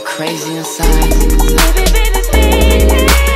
crazy inside. Baby, baby, baby.